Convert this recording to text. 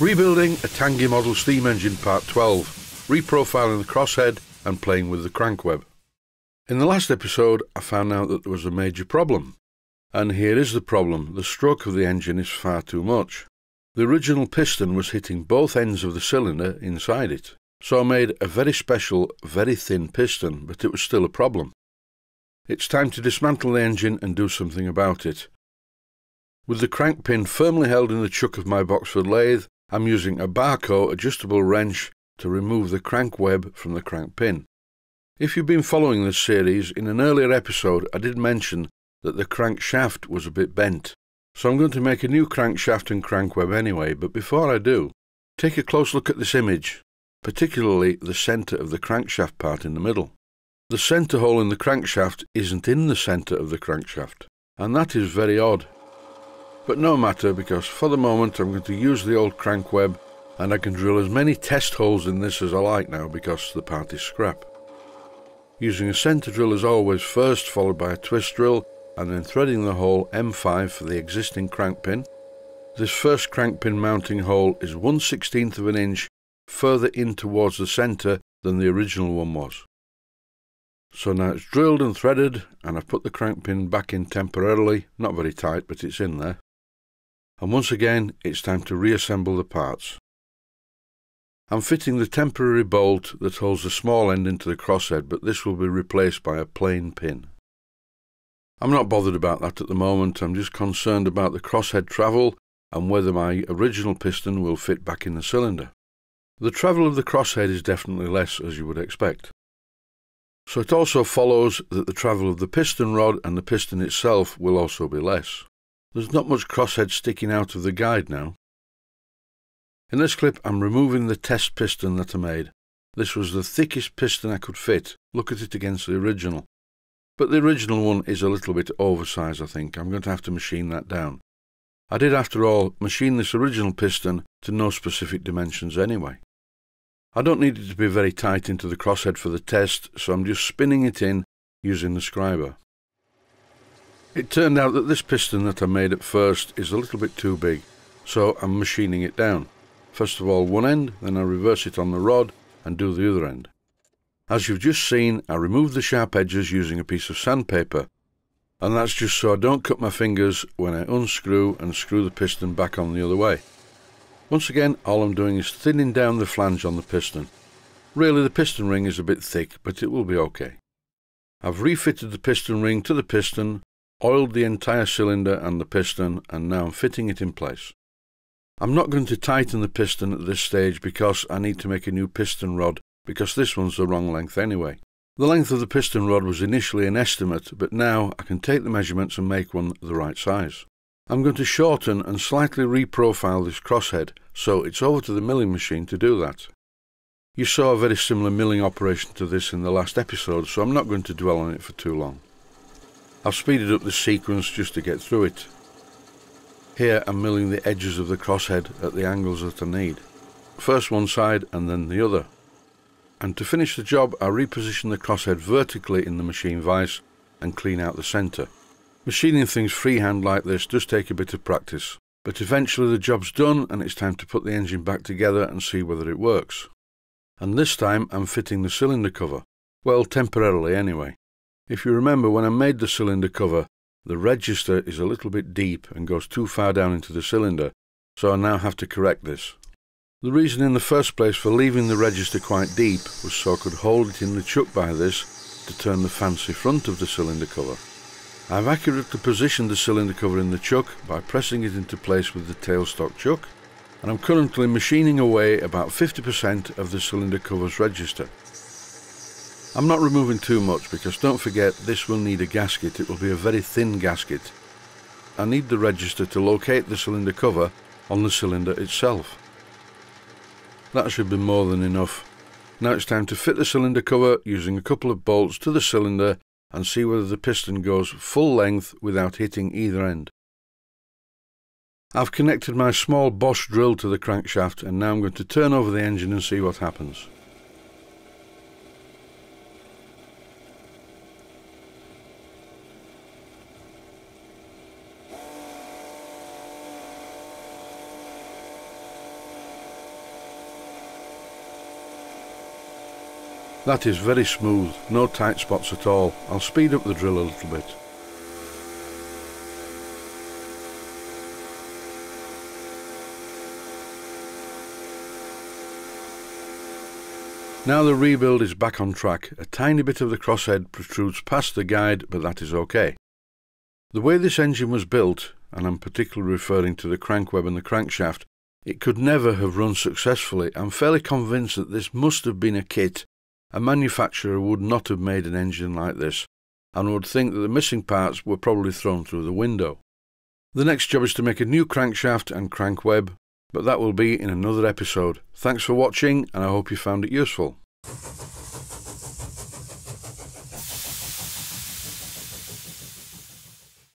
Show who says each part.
Speaker 1: Rebuilding a Tangye model steam engine part 12, reprofiling the crosshead and playing with the crank web. In the last episode I found out that there was a major problem. And here is the problem, the stroke of the engine is far too much. The original piston was hitting both ends of the cylinder inside it, so I made a very special, very thin piston, but it was still a problem. It's time to dismantle the engine and do something about it. With the crank pin firmly held in the chuck of my Boxford lathe, I'm using a Bahco adjustable wrench to remove the crank web from the crank pin. If you've been following this series, in an earlier episode I did mention that the crankshaft was a bit bent. So I'm going to make a new crankshaft and crank web anyway, but before I do, take a close look at this image, particularly the centre of the crankshaft part in the middle. The centre hole in the crankshaft isn't in the centre of the crankshaft, and that is very odd. But no matter, because for the moment I'm going to use the old crank web and I can drill as many test holes in this as I like now because the part is scrap. Using a centre drill as always first, followed by a twist drill, and then threading the hole M5 for the existing crank pin. This first crank pin mounting hole is 1 16th of an inch further in towards the centre than the original one was. So now it's drilled and threaded, and I've put the crank pin back in temporarily, not very tight, but it's in there and once again it's time to reassemble the parts. I'm fitting the temporary bolt that holds the small end into the crosshead, but this will be replaced by a plain pin. I'm not bothered about that at the moment, I'm just concerned about the crosshead travel and whether my original piston will fit back in the cylinder. The travel of the crosshead is definitely less, as you would expect. So it also follows that the travel of the piston rod and the piston itself will also be less. There's not much crosshead sticking out of the guide now. In this clip I'm removing the test piston that I made. This was the thickest piston I could fit. Look at it against the original. But the original one is a little bit oversized I think. I'm going to have to machine that down. I did after all machine this original piston to no specific dimensions anyway. I don't need it to be very tight into the crosshead for the test, so I'm just spinning it in using the scriber. It turned out that this piston that I made at first is a little bit too big, so I'm machining it down. First of all one end, then I reverse it on the rod and do the other end. As you've just seen, I removed the sharp edges using a piece of sandpaper, and that's just so I don't cut my fingers when I unscrew and screw the piston back on the other way. Once again, all I'm doing is thinning down the flange on the piston. Really, the piston ring is a bit thick, but it will be okay. I've refitted the piston ring to the piston oiled the entire cylinder and the piston and now I'm fitting it in place. I'm not going to tighten the piston at this stage because I need to make a new piston rod because this one's the wrong length anyway. The length of the piston rod was initially an estimate but now I can take the measurements and make one the right size. I'm going to shorten and slightly reprofile this crosshead so it's over to the milling machine to do that. You saw a very similar milling operation to this in the last episode so I'm not going to dwell on it for too long. I've speeded up the sequence just to get through it. Here I'm milling the edges of the crosshead at the angles that I need. First one side and then the other. And to finish the job I reposition the crosshead vertically in the machine vise and clean out the centre. Machining things freehand like this does take a bit of practice, but eventually the job's done and it's time to put the engine back together and see whether it works. And this time I'm fitting the cylinder cover. Well, temporarily anyway. If you remember when I made the cylinder cover, the register is a little bit deep and goes too far down into the cylinder, so I now have to correct this. The reason in the first place for leaving the register quite deep was so I could hold it in the chuck by this to turn the fancy front of the cylinder cover. I've accurately positioned the cylinder cover in the chuck by pressing it into place with the tailstock chuck, and I'm currently machining away about 50% of the cylinder cover's register. I'm not removing too much because don't forget this will need a gasket. It will be a very thin gasket. I need the register to locate the cylinder cover on the cylinder itself. That should be more than enough. Now it's time to fit the cylinder cover using a couple of bolts to the cylinder and see whether the piston goes full length without hitting either end. I've connected my small Bosch drill to the crankshaft and now I'm going to turn over the engine and see what happens. That is very smooth, no tight spots at all. I'll speed up the drill a little bit. Now the rebuild is back on track. A tiny bit of the crosshead protrudes past the guide, but that is okay. The way this engine was built, and I'm particularly referring to the crank web and the crankshaft, it could never have run successfully. I'm fairly convinced that this must have been a kit. A manufacturer would not have made an engine like this, and would think that the missing parts were probably thrown through the window. The next job is to make a new crankshaft and crank web, but that will be in another episode. Thanks for watching, and I hope you found it useful.